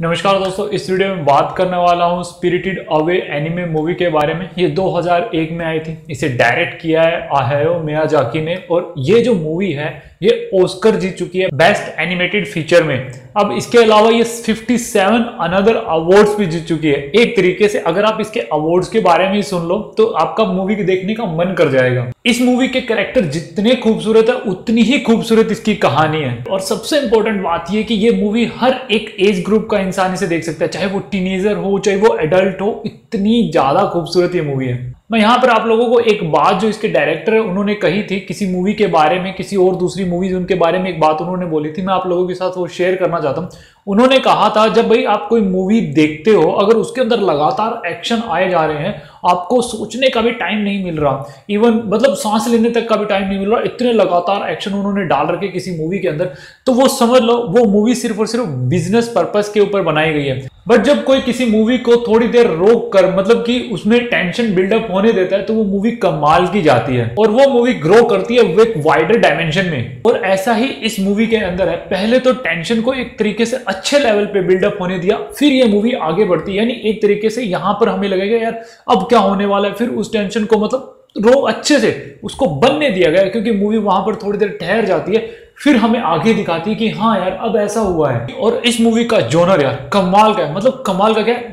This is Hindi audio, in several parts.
नमस्कार दोस्तों, इस वीडियो में बात करने वाला हूँ स्पिरिटेड अवे एनिमे मूवी के बारे में। ये 2001 में आई थी। इसे डायरेक्ट किया है आहायो मियाजाकी ने और ये जो मूवी है ये ओस्कर जीत चुकी है बेस्ट एनिमेटेड फीचर में। अब इसके अलावा ये 57 अनदर अवार्ड्स भी जीत चुकी है। एक तरीके से अगर आप इसके अवार्ड्स के बारे में ही सुन लो तो आपका मूवी देखने का मन कर जाएगा। इस मूवी के कैरेक्टर जितने खूबसूरत है, उतनी ही खूबसूरत इसकी कहानी है। और सबसे इंपॉर्टेंट बात यह कि ये मूवी हर एक एज ग्रुप का इंसान इसे देख सकता है। चाहे वो टीनेजर हो, चाहे वो एडल्ट हो, इतनी ज़्यादा खूबसूरत ये मूवी है। मैं यहाँ पर आप लोगों को एक बात जो इसके डायरेक्टर है उन्होंने कही थी, किसी मूवी के बारे में, किसी और दूसरी मूवीज़ उनके बारे में एक बात उन्होंने बोली थी, मैं आप लोगों के साथ वो शेयर करना चाहता हूँ। उन्होंने कहा था, जब भाई आप कोई मूवी देखते हो, अगर उसके अंदर लगातार एक्शन आए जा रहे हैं, आपको सोचने का भी टाइम नहीं मिल रहा। इवन मतलब सांस लेने तक का भी टाइम नहीं मिल रहा, इतने लगातार एक्शन उन्होंने डाल रखे किसी मूवी के अंदर। तो वो समझ लो, वो मूवी सिर्फ़ और सिर्फ़ बिज़नेस पर्पज के ऊपर बनाई गई है। बट जब कोई किसी मूवी को थोड़ी देर रोक कर मतलब कि उसमें टेंशन बिल्डअप होने देता है तो वो मूवी कमाल की जाती है। और वो मूवी ग्रो करती है एक वाइडर डायमेंशन में। और ऐसा ही इस मूवी के अंदर है, पहले तो टेंशन को एक तरीके से अच्छे लेवल पे बिल्डअप होने दिया, फिर ये मूवी आगे बढ़ती। यानी एक तरीके से यहाँ पर हमें लगेगा, यार, अब क्या होने वाला है? फिर उस टेंशन को मतलब रो अच्छे से उसको बनने दिया गया, क्योंकि मूवी वहाँ पर थोड़ी देर ठहर जाती है, फिर हमें आगे दिखाती है कि हाँ यार, अब ऐसा हुआ है। और इस मूवी का जोनर यार, कमाल का है। मतलब कमाल का क्या है?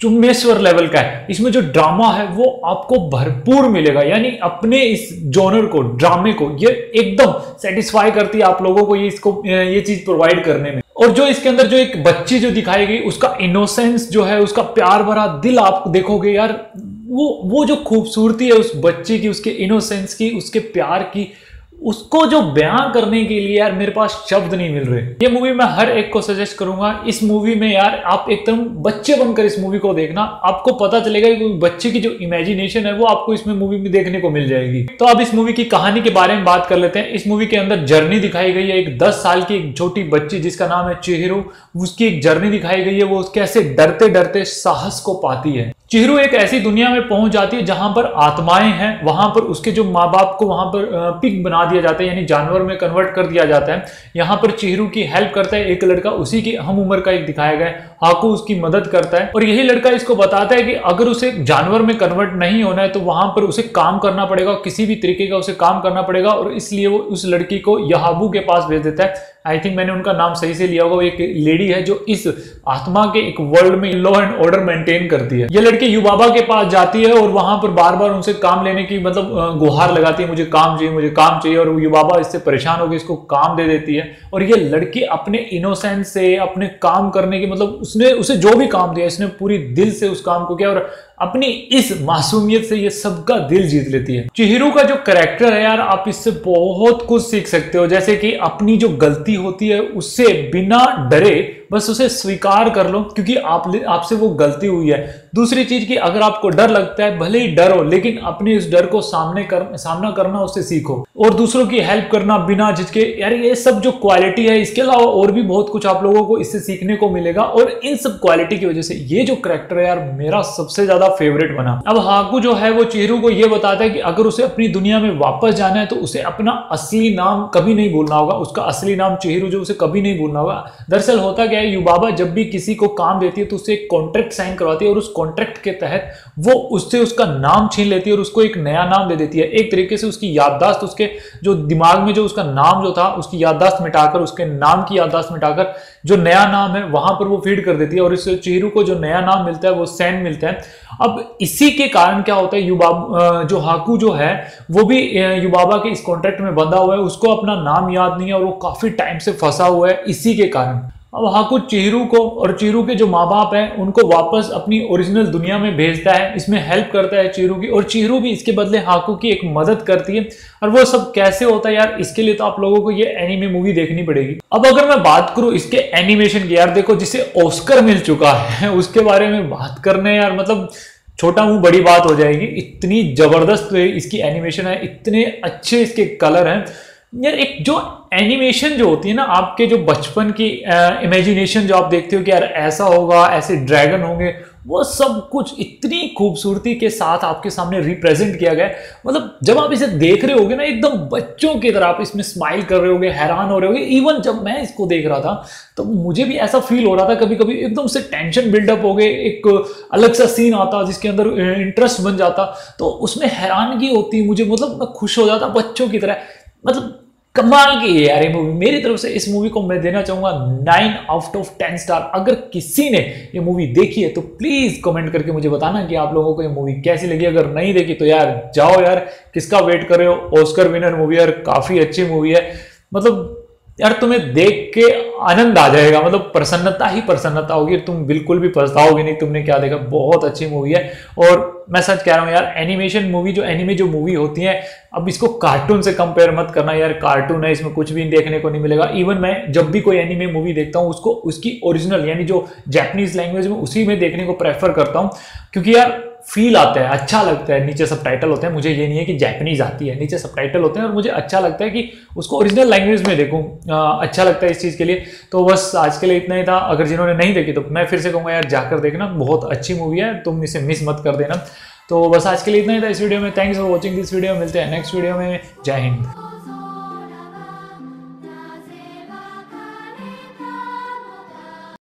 चुम्बेश्वर लेवल का है। इसमें जो ड्रामा है, वो आपको भरपूर मिलेगा। यानी अपने इस जोनर को ड्रामे को, ये एकदम सेटिस्फाई करती है आप लोगों को ये इसको, ये चीज़ प्रोवाइड करने में। और जो इसके अंदर जो एक बच्ची जो दिखाई गई, उसका इनोसेंस जो है, उसका प्यार भरा दिल आप देखोगे यार, वो वो जो खूबसूरती है उस बच्चे की, उसके इनोसेंस की, उसके प्यार की उसको जो बयान करने के लिए यार मेरे पास शब्द नहीं मिल रहे। ये मूवी मैं हर एक को सजेस्ट करूँगा, इस मूवी में यार आप एकदम बच्चे बनकर इस मूवी को देखना। आपको पता चलेगा कि बच्चे की जो इमेजिनेशन है, वो आपको इसमें मूवी में देखने को मिल जाएगी। तो अब इस मूवी की कहानी के बारे में बात कर लेते हैं। इस मूवी के अंदर जर्नी दिखाई गई है। एक दस साल की एक छोटी बच्ची जिसका नाम है चेहरो उसकी एक जर्नी दिखाई गई है। वो कैसे डरते डरते साहस को पाती है। चिहरू एक ऐसी दुनिया में पहुँच जाती है जहाँ पर आत्माएँ हैं, वहाँ पर उसके जो माँ बाप को वहाँ पर पिक बना दिया जाता है, यानी जानवर में कन्वर्ट कर दिया जाता है। यहाँ पर चिहरू की हेल्प करता है एक लड़का, उसी की हम उम्र का एक दिखाया गया है। हाकू उसकी मदद करता है। और यही लड़का इसको बताता है कि अगर उसे जानवर में कन्वर्ट नहीं होना है तो वहाँ पर उसे काम करना पड़ेगा, किसी भी तरीके का उसे काम करना पड़ेगा, और इसलिए वो उस लड़की को यहाबू के पास भेज देता है। आई थिंक मैंने उनका नाम सही से लिया होगा, वो एक लेडी है जो इस आत्मा के एक वर्ल्ड में लॉ एंड ऑर्डर मेंटेन करती है। ये लड़की युबाबा के पास जाती है और वहाँ पर बार बार उनसे काम लेने की मतलब गुहार लगाती है, मुझे काम चाहिए, मुझे काम चाहिए, और युबाबा इससे परेशान होकर इसको काम दे देती है। और ये लड़की अपने इनोसेंस से, अपने काम करने की मतलब उसने उसे जो भी काम दिया, इसने पूरी दिल से उस काम को किया और अपनी इस मासूमियत से ये सबका दिल जीत लेती है। चिहिरू का जो करेक्टर है यार, आप इससे बहुत कुछ सीख सकते हो। जैसे कि अपनी जो गलती होती है, उससे बिना डरे बस उसे स्वीकार कर लो, क्योंकि आप आपसे वो गलती हुई है। दूसरी चीज़ की अगर आपको डर लगता है, भले ही डर हो लेकिन अपने उस डर को सामने कर, सामना करना, उससे सीखो। और दूसरों की हेल्प करना बिना झिझके, यार ये सब जो क्वालिटी है, इसके अलावा और भी बहुत कुछ आप लोगों को इससे सीखने को मिलेगा। और इन सब क्वालिटी की वजह से ये जो करेक्टर है यार, मेरा सबसे ज़्यादा फेवरेट बना। अब हाकू जो है, वो चेहरू को ये बताता है कि अगर उसे अपनी दुनिया में वापस जाना है तो उसे अपना असली नाम कभी नहीं भूलना होगा। उसका असली नाम चेहरू जो, उसे कभी नहीं भूलना होगा। दरअसल होता क्या है युबाबा जब भी किसी को काम देती है तो उससे एक कॉन्ट्रैक्ट साइन करवाती है और उस कॉन्ट्रैक्ट के तहत वो उससे उसका नाम छीन लेती है और उसको एक नया नाम दे देती है। एक तरीके से उसकी याददाश्त, उसके जो दिमाग में जो उसका नाम जो था, उसकी याददाश्त मिटाकर, उसके नाम की याददाश्त मिटाकर जो नया नाम है, वहाँ पर वो फ़ीड कर देती है और इस चेहरू को जो नया नाम मिलता है, वो सैन मिलता है। अब इसी के कारण क्या होता है युबाब जो हाकू जो है, वो भी युबाबा के इस कॉन्ट्रैक्ट में बंधा हुआ है, उसको अपना नाम याद नहीं है और वो काफ़ी टाइम से फंसा हुआ है, इसी के कारण। अब हाकू चेहरू को और चेहरू के जो माँ बाप हैं, उनको वापस अपनी ओरिजिनल दुनिया में भेजता है, इसमें हेल्प करता है चेहरू की और चेहरू भी इसके बदले हाकू की एक मदद करती है। और वो सब कैसे होता है यार, इसके लिए तो आप लोगों को ये एनिमे मूवी देखनी पड़ेगी। अब अगर मैं बात करूँ इसके एनिमेशन की, यार देखो जिसे ऑस्कर मिल चुका है, उसके बारे में बात करने यार मतलब छोटा मुँह बड़ी बात हो जाएगी। इतनी ज़बरदस्त इसकी एनिमेशन है, इतने अच्छे इसके कलर हैं। यार, एक जो एनिमेशन जो होती है ना, आपके जो बचपन की इमेजिनेशन जो आप देखते हो कि यार ऐसा होगा, ऐसे ड्रैगन होंगे, वो सब कुछ इतनी खूबसूरती के साथ आपके सामने रिप्रेजेंट किया गया मतलब जब आप इसे देख रहे होगे ना, एकदम बच्चों की तरह आप इसमें स्माइल कर रहे होगे, हैरान हो रहे होगे। इवन जब मैं इसको देख रहा था तो मुझे भी ऐसा फील हो रहा था कभी कभी एकदम से टेंशन बिल्डअप हो गए, एक अलग सा सीन आता जिसके अंदर इंटरेस्ट बन जाता। तो उसमें हैरानगी होती, मुझे मतलब मैं खुश हो जाता बच्चों की तरह। मतलब कमाल की है यार ये मूवी मेरी तरफ़ से इस मूवी को मैं देना चाहूँगा nine out of ten star अगर किसी ने ये मूवी देखी है तो प्लीज़ कमेंट करके मुझे बताना कि आप लोगों को ये मूवी कैसी लगी। अगर नहीं देखी तो यार जाओ यार, किसका वेट कर रहे हो? ऑस्कर विनर मूवी यार काफ़ी अच्छी मूवी है। मतलब यार तुम्हें देख के आनंद आ जाएगा मतलब प्रसन्नता ही प्रसन्नता होगी तुम बिल्कुल भी पछताओगे नहीं। तुमने क्या देखा? बहुत अच्छी मूवी है। और मैं सच कह रहा हूँ यार एनिमेशन मूवी जो एनिमे जो मूवी होती है, अब इसको कार्टून से कंपेयर मत करना यार। कार्टून है, इसमें कुछ भी देखने को नहीं मिलेगा। इवन मैं जब भी कोई एनिमे मूवी देखता हूँ, उसको, उसकी ओरिजिनल यानी जो जैपनीज लैंग्वेज में, उसी में देखने को प्रेफर करता हूँ। क्योंकि यार फील आता है अच्छा लगता है, नीचे सब टाइटल होते हैं, मुझे ये नहीं है कि जैपनीज आती है, नीचे सब टाइटल होते हैं और मुझे अच्छा लगता है कि उसको ओरिजिनल लैंग्वेज में देखूँ अच्छा लगता है इस चीज़ के लिए। तो बस आज के लिए इतना ही था। अगर जिन्होंने नहीं देखी तो मैं फिर से कहूँगा, यार, जाकर देखना, बहुत अच्छी मूवी है, तुम इसे मिस मत कर देना। तो बस आज के लिए इतना ही था इस वीडियो में। Thanks for watching this video मिलते हैं नेक्स्ट वीडियो में। जय हिंद।